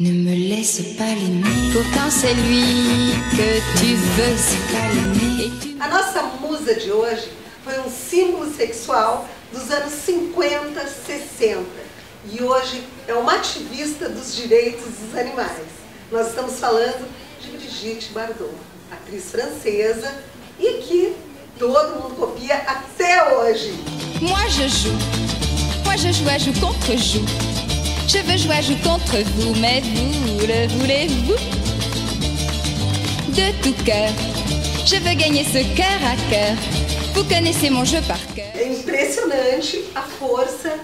Ne me laisse pas l'aimer, pourtant c'est lui que tu veux se calmer. A nossa musa de hoje foi um símbolo sexual dos anos 50, 60 e hoje é uma ativista dos direitos dos animais. Nós estamos falando de Brigitte Bardot, atriz francesa e que todo mundo copia até hoje. Moi je joue, moi je joue, je joue contre joue. Je veux jouer, je joue contre vous, mais vous, le voulez-vous De tout cœur, je veux gagner ce cœur à cœur. Vous connaissez mon jeu par cœur. É impressionante a força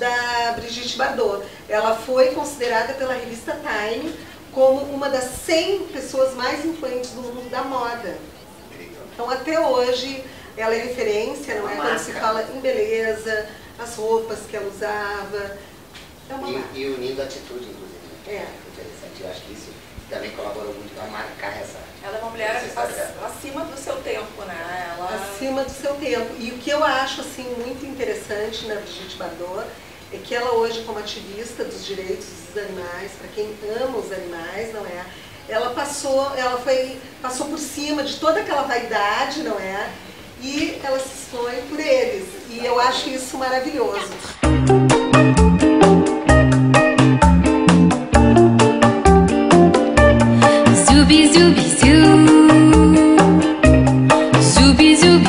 da Brigitte Bardot. Ela foi considerada pela revista Time como uma das 100 pessoas mais influentes do mundo da moda. Então até hoje ela é referência, não é? Quando se fala em beleza, as roupas que ela usava. É. E, e unindo a atitude, inclusive. É. Interessante. Eu acho que isso também colaborou muito para marcar essa. Ela é uma mulher acima do seu tempo, né? Ela... acima do seu tempo. E o que eu acho assim muito interessante na Brigitte Bardot é que ela hoje como ativista dos direitos dos animais, para quem ama os animais, não é? Ela passou, ela foi passou por cima de toda aquela vaidade, não é? E ela se expõe por eles. E eu acho isso maravilhoso. Zooby Zooby Zoo. Zooby Zoo.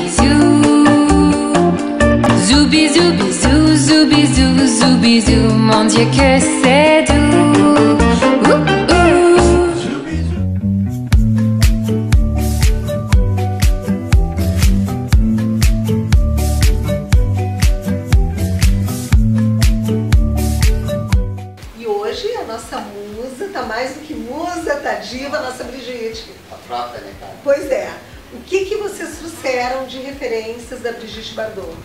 Zoo, Zoo, Zoo. Mon Dieu, que c'est! Diva, a nossa Brigitte. A própria, né, cara? Pois é. O que, que vocês trouxeram de referências da Brigitte Bardot?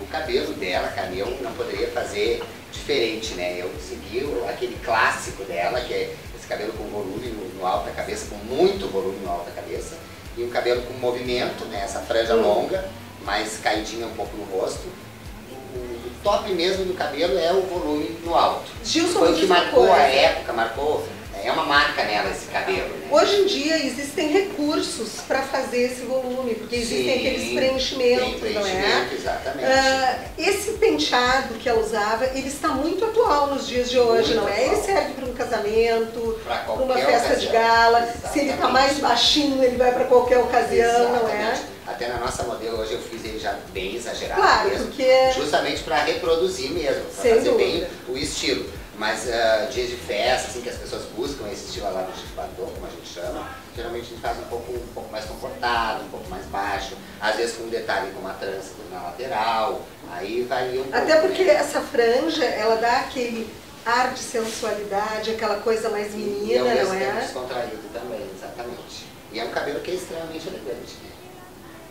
O cabelo dela, cara, eu não poderia fazer diferente, né? Eu segui aquele clássico dela, que é esse cabelo com volume no, no alto da cabeça, com muito volume no alto da cabeça, e um cabelo com movimento, né? Essa franja Hum. longa, mais caidinha um pouco no rosto. O, o top mesmo do cabelo é o volume no alto. Gilson, Foi o que marcou a coisa. época, marcou. É uma marca nela esse cabelo, né? Hoje em dia existem recursos para fazer esse volume, porque existem Sim, aqueles preenchimentos, tem não preenchimento, é? exatamente. Ah, esse penteado que ela usava, ele está muito atual nos dias de hoje, Muito não é? Ele serve para um casamento, para uma festa de ocasião. gala. Se ele está Exatamente. mais baixinho, ele vai para qualquer ocasião, não é? Exatamente. Até na nossa modelo hoje eu fiz ele já bem exagerado Claro, mesmo. porque Justamente para reproduzir mesmo, para fazer bem dúvida. o estilo. Mas ah, dias de festa, assim, que as pessoas buscam esse estilo lá do Gifador, como a gente chama, geralmente a gente faz um pouco, um pouco mais comportado, um pouco mais baixo, às vezes com um detalhe com uma trança na lateral, aí varia um pouco. Até porque né? essa franja, ela dá aquele ar de sensualidade, aquela coisa mais E ao menina, mesmo não tempo é? descontraído também, exatamente. E é um cabelo que é extremamente elegante. né?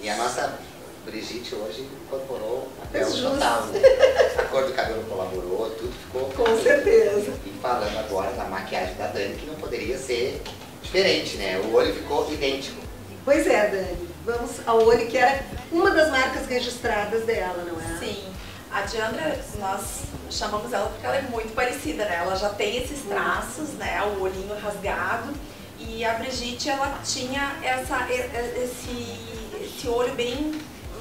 E a nossa Brigitte hoje incorporou até o total, né? A cor do cabelo colaborou, tudo ficou. Com certeza. E falando agora da maquiagem da Dani, que não poderia ser diferente, né? O olho ficou idêntico. Pois é, Dani. Vamos ao olho, que era uma das marcas registradas dela, não é? Sim. A Diandra, nós chamamos ela porque ela é muito parecida, né? Ela já tem esses traços, né? O olhinho rasgado. E a Brigitte, ela tinha essa, esse, esse olho bem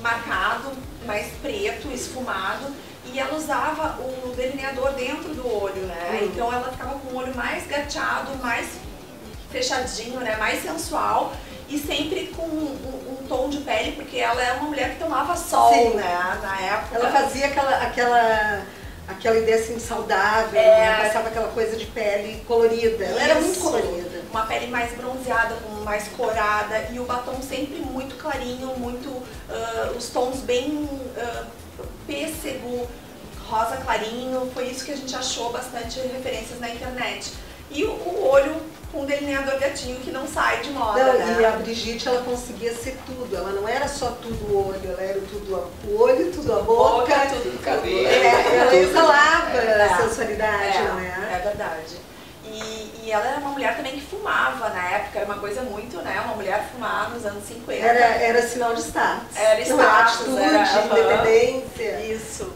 marcado, mais preto, esfumado. E ela usava o delineador dentro do olho, né? Hum. Então ela ficava com o olho mais gateado, mais fechadinho, né? Mais sensual e sempre com um, um- tom de pele, porque ela é uma mulher que tomava sol, Sim. né? Na época. Ela fazia aquela, aquela, aquela ideia assim saudável, É. né? passava aquela coisa de pele colorida. Ela era muito colorida. Uma pele mais bronzeada, mais corada e o batom sempre muito clarinho, muito ah, os tons bem ah, pêssego, rosa clarinho. Foi isso que a gente achou bastante referências na internet. E o, o olho com delineador gatinho que não sai de moda, Não, né? E a Brigitte, ela conseguia ser tudo. Ela não era só tudo o olho, ela era tudo o olho, tudo a boca. Boca, tudo, cabelo. É, ela exalava É. a sensualidade, não É é? verdade. E, e ela era uma mulher também que fumava na época, era uma coisa muito, né? Uma mulher fumar nos anos 50. Era, era sinal de status. Era Não, status, atitude, era, independência. Isso,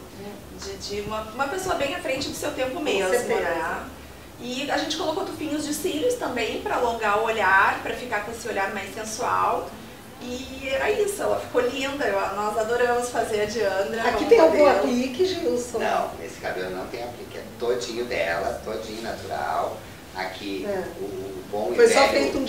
de, de uma, uma pessoa bem à frente do seu tempo mesmo, né? E a gente colocou tufinhos de cílios também para alongar o olhar, para ficar com esse olhar mais sensual. E era isso, ela ficou linda, eu, nós adoramos fazer a Diandra. Aqui tem algum modelo. aplique, Gilson? Não, nesse cabelo não tem aplique, é todinho dela, todinho natural. Aqui É. o, o bom Foi e só feito um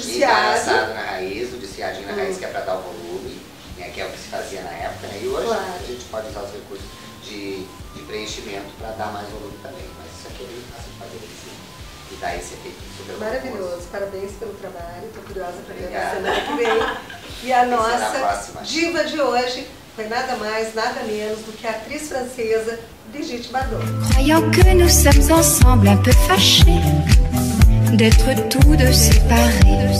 na raiz, o desfiadinho na Hum. raiz que é para dar o volume, né, que é o que se fazia na época. Né, e hoje Claro. a gente pode usar os recursos de, de preenchimento para dar mais volume também. Mas isso aqui é bem fácil de fazer esse, e dar esse efeito super Maravilhoso, parabéns pelo trabalho. Estou curiosa para ver Obrigada. semana que vem. E a a nossa diva de hoje foi nada mais, nada menos do que a atriz francesa Brigitte Bardot. Croyant que nous sommes ensemble un peu fâchés d'être tout de séparés.